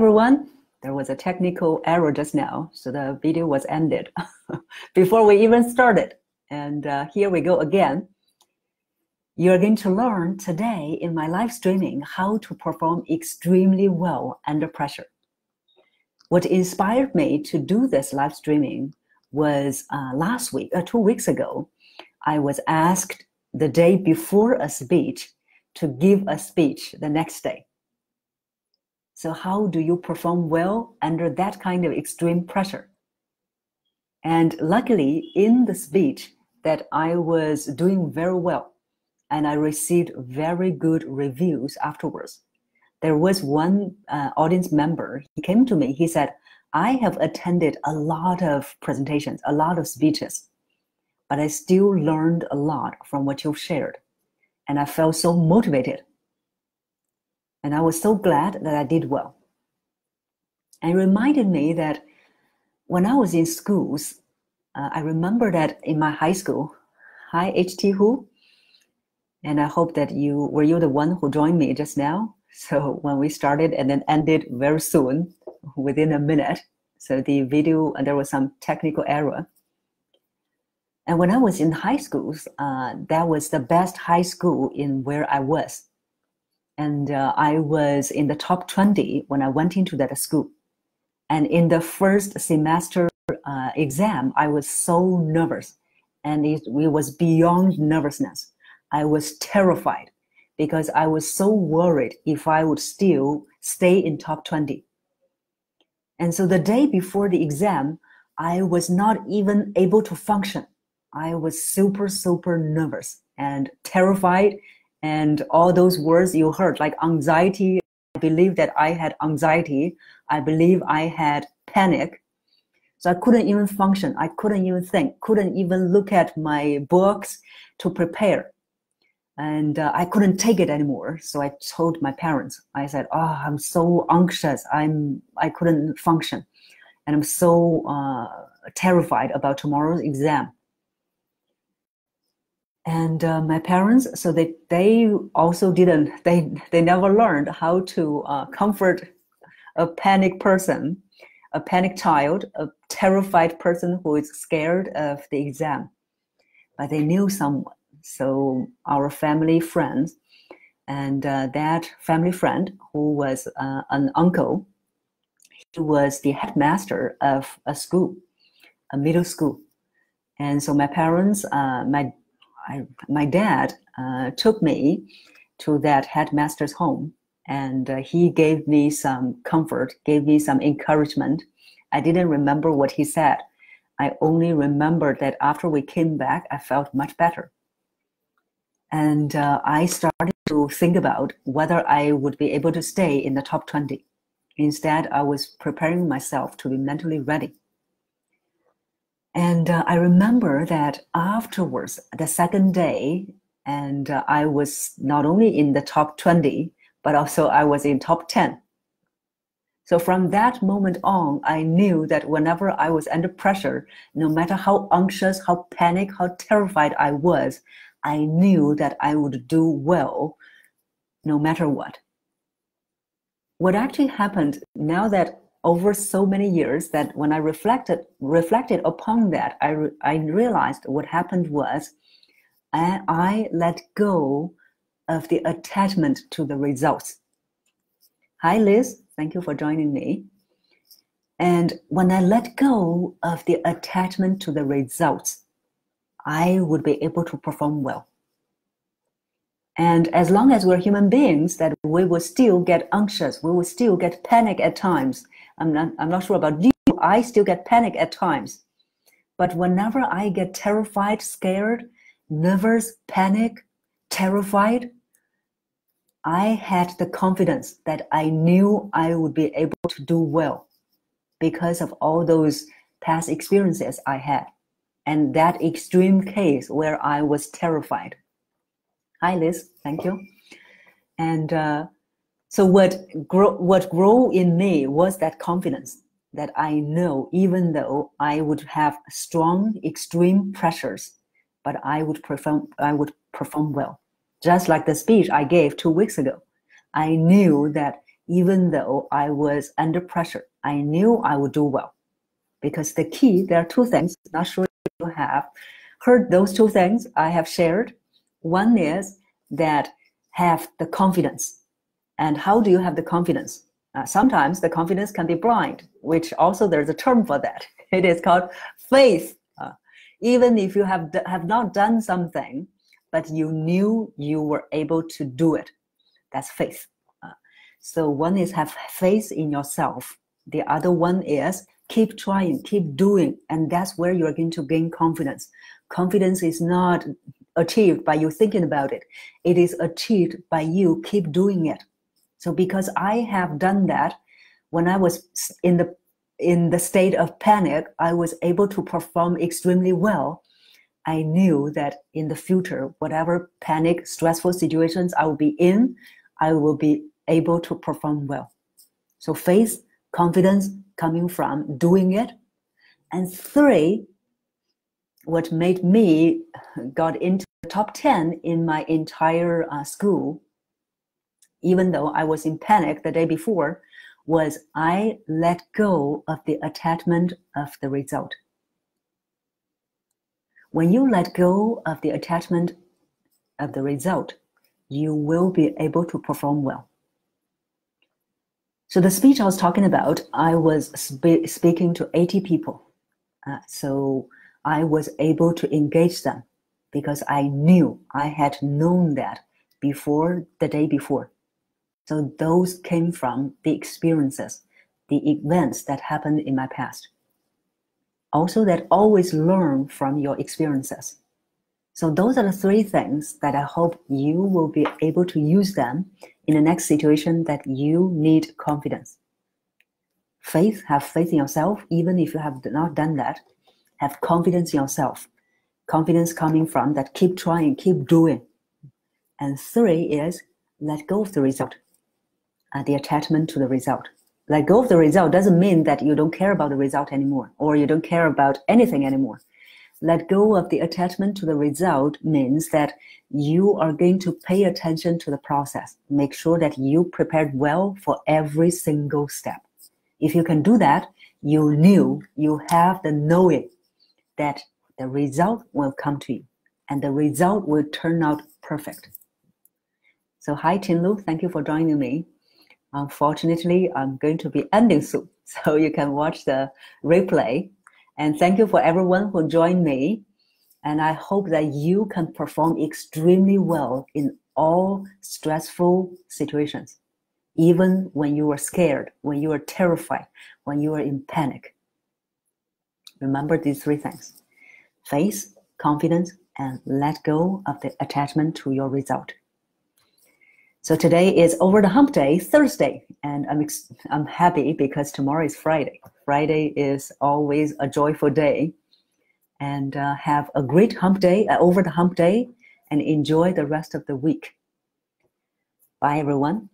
everyone. There was a technical error just now, so the video was ended before we even started. And uh, here we go again. You're going to learn today in my live streaming how to perform extremely well under pressure. What inspired me to do this live streaming was uh, last week, uh, two weeks ago, I was asked the day before a speech to give a speech the next day. So, how do you perform well under that kind of extreme pressure? And luckily, in the speech, that I was doing very well, and I received very good reviews afterwards. There was one uh, audience member, he came to me, he said, I have attended a lot of presentations, a lot of speeches, but I still learned a lot from what you've shared. And I felt so motivated and I was so glad that I did well. And it reminded me that when I was in schools, uh, I remember that in my high school, hi HT Hu, and I hope that you were you the one who joined me just now. So when we started and then ended very soon, within a minute. So the video and there was some technical error. And when I was in high schools, uh, that was the best high school in where I was and uh, I was in the top 20 when I went into that school. And in the first semester uh, exam, I was so nervous, and it, it was beyond nervousness. I was terrified because I was so worried if I would still stay in top 20. And so the day before the exam, I was not even able to function. I was super, super nervous and terrified and all those words you heard like anxiety i believe that i had anxiety. I believe i had panic. So i couldn't even function. I couldn't even think. Couldn't even look at my books to prepare. And uh, i couldn't take it anymore. So i told my parents. I said oh i'm so anxious. I'm i couldn't function. And i'm so uh, terrified about tomorrow's exam and uh, my parents so they they also didn't they they never learned how to uh, comfort a panic person a panic child a terrified person who is scared of the exam. But they knew someone so our family friends and uh, that family friend who was uh, an uncle he was the headmaster of a school a middle school. And so my parents uh, my I, my dad uh, took me to that headmaster's home and uh, he gave me some comfort, gave me some encouragement. I didn't remember what he said. I only remembered that after we came back, I felt much better. And uh, I started to think about whether I would be able to stay in the top 20. Instead, I was preparing myself to be mentally ready. And uh, I remember that afterwards, the second day, and uh, I was not only in the top 20, but also I was in top 10. So from that moment on, I knew that whenever I was under pressure, no matter how anxious, how panic, how terrified I was, I knew that I would do well no matter what. What actually happened now that over so many years that when I reflected reflected upon that, I, re- I realized what happened was I, I let go of the attachment to the results. Hi, Liz. Thank you for joining me. And when I let go of the attachment to the results, I would be able to perform well. And as long as we're human beings, that we will still get anxious, we will still get panic at times, I'm not, I'm not sure about you. I still get panic at times. But whenever I get terrified, scared, nervous, panic, terrified, I had the confidence that I knew I would be able to do well because of all those past experiences I had and that extreme case where I was terrified. Hi, Liz. Thank you. And uh, so what grow, what grow in me was that confidence that I know even though I would have strong extreme pressures, but I would perform I would perform well. Just like the speech I gave two weeks ago. I knew that even though I was under pressure. I knew I would do well because the key, there are two things, not sure you have heard those two things I have shared. One is that have the confidence. And how do you have the confidence? Uh, sometimes the confidence can be blind, which also there's a term for that. It is called faith. Uh, even if you have, have not done something, but you knew you were able to do it, that's faith. Uh, so one is have faith in yourself. The other one is keep trying, keep doing, and that's where you're going to gain confidence. Confidence is not achieved by you thinking about it. It is achieved by you keep doing it. So because I have done that, when I was in the in the state of panic, I was able to perform extremely well. I knew that in the future, whatever panic, stressful situations I will be in, I will be able to perform well. So faith, confidence coming from doing it. And three, what made me got into the top 10 in my entire uh, school, even though I was in panic the day before, was I let go of the attachment of the result. When you let go of the attachment of the result, you will be able to perform well. So the speech I was talking about, I was spe- speaking to 80 people. Uh, so I was able to engage them because I knew I had known that before the day before. So those came from the experiences, the events that happened in my past. Also, that always learn from your experiences. So those are the three things that I hope you will be able to use them in the next situation that you need confidence. Faith, have faith in yourself, even if you have not done that have confidence in yourself. Confidence coming from that keep trying, keep doing. And three is let go of the result, uh, the attachment to the result. Let go of the result doesn't mean that you don't care about the result anymore or you don't care about anything anymore. Let go of the attachment to the result means that you are going to pay attention to the process. Make sure that you prepared well for every single step. If you can do that, you knew you have the knowing that the result will come to you and the result will turn out perfect. So hi Chinlu, thank you for joining me. Unfortunately, I'm going to be ending soon, so you can watch the replay. And thank you for everyone who joined me. And I hope that you can perform extremely well in all stressful situations, even when you are scared, when you are terrified, when you are in panic. Remember these three things faith, confidence, and let go of the attachment to your result. So today is over the hump day, Thursday, and I'm I'm happy because tomorrow is Friday. Friday is always a joyful day, and uh, have a great hump day, uh, over the hump day, and enjoy the rest of the week. Bye, everyone.